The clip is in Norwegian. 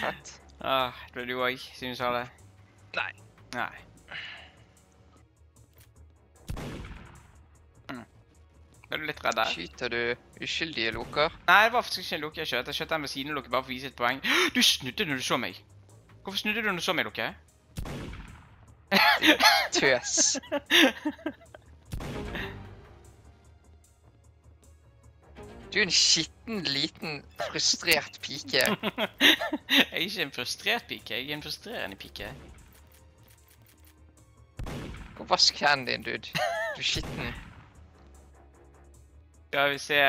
Fett. Ah, ble du òg, synes alle? Nei. Nei. Mm. er du litt redd der? Skyter du uskyldige loker? Nei, det var faktisk ikke en loke jeg skjøt. Jeg skjøt den ved siden av loket bare for å vise et poeng. Du snudde når du så meg! Hvorfor snudde du når du så meg, loke? Tøs. Du er en skitten, liten, frustrert pike. jeg er ikke en frustrert pike, jeg er en frustrerende pike. Gå og vask hendene dine, dude. Du er skitten. Skal vi se